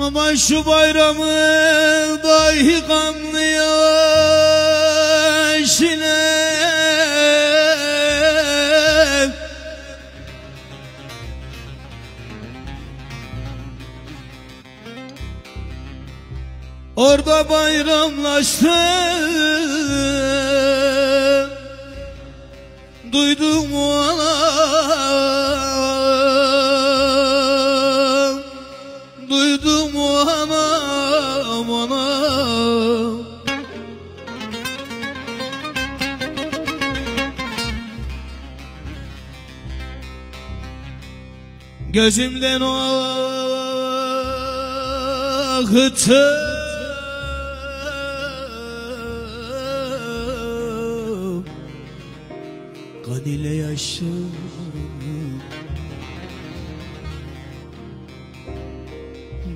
Ama şu bayramı dahi kanlı yaşine Orada bayramlaştı. Duydum anam Gözümden o akıttı Kan ile yaşım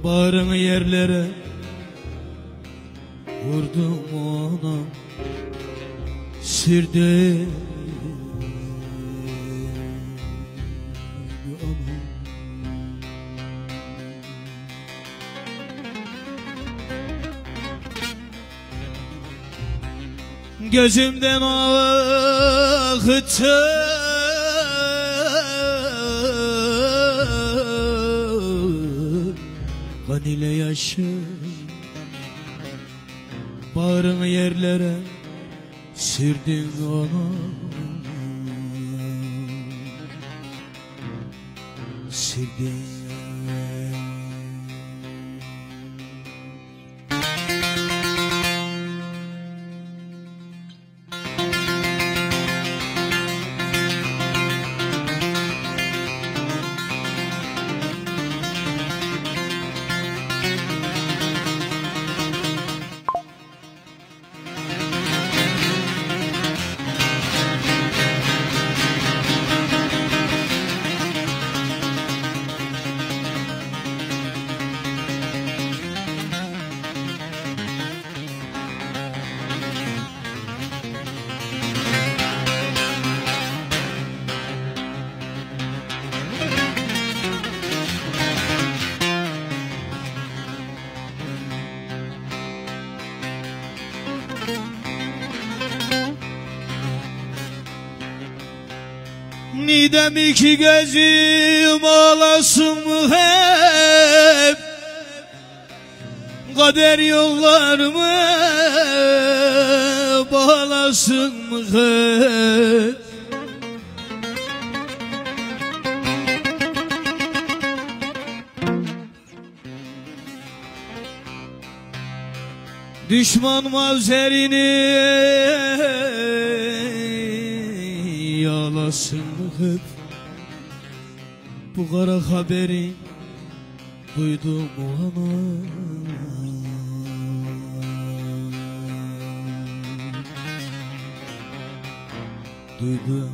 Bağrını yerlere Vurdum ona Sirdi Gözümden akıttı Kan ile yaşım Bağrını yerlere Sürdün ona Sürdün Nidem iki gözüm ağlasın hep? Kader yollarımı bağlasın hep? Düşman mavzerini yalasın hep. Bu kara haberi duydum ana Duydum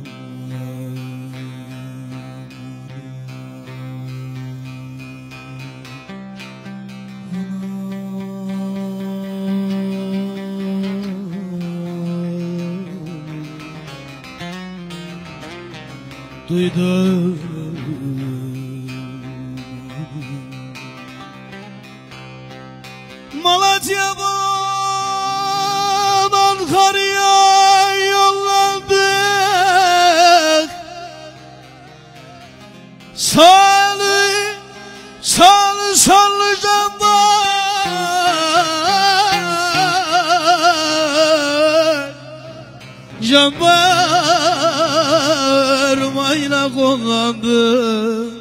Duydum. Malatya'dan Ankara'ya yollandık. Salı, salı, salı canlar Jandarmayla kullandı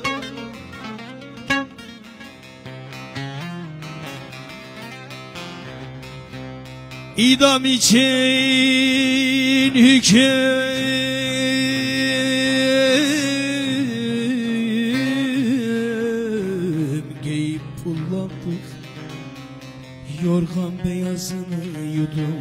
İdam için hüküm Giyip kullandık Yorgan beyazını Yudum